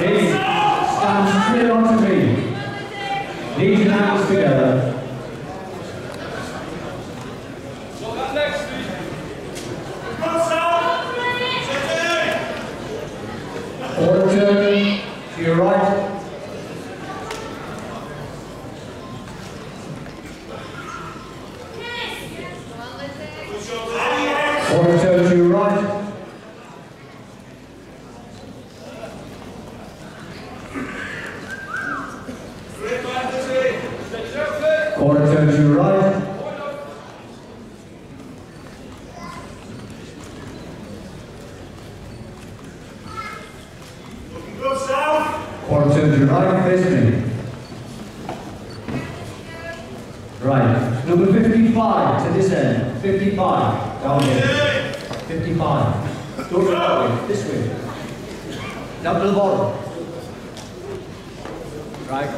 Ladies, stand straight on to me. Knees and hands together. Quarter turn to your right. Quarter turn to your right. Quarter turn to right. Quarter turn to right, face me. Right. Number 55 to this end. 55. Down here. 55. Don't go. This way. Down to the bottom. Right.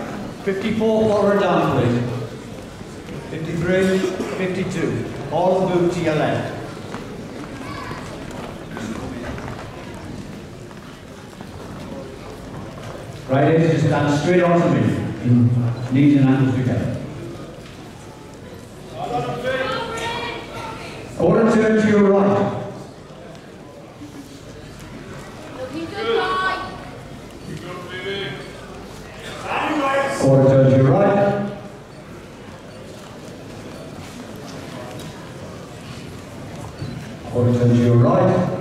54 forward down, please. 53, 52. All boot to your left. Right, ladies, just stand straight onto me. In knees and ankles together. Quarter turn to your right. Quarter turn to your right. Quarter turn to your right.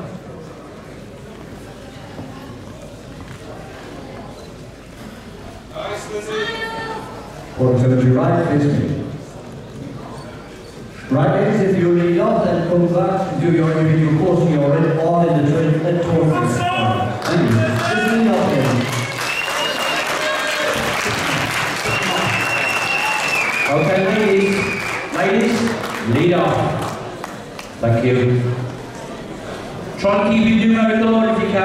Quarter turn to your right, me. Right, ladies, if you lead off, then come back and do your individual course you're in, all in the train, let Okay, ladies, ladies, lead off. Thank you. Try and keep your numerical order if you can.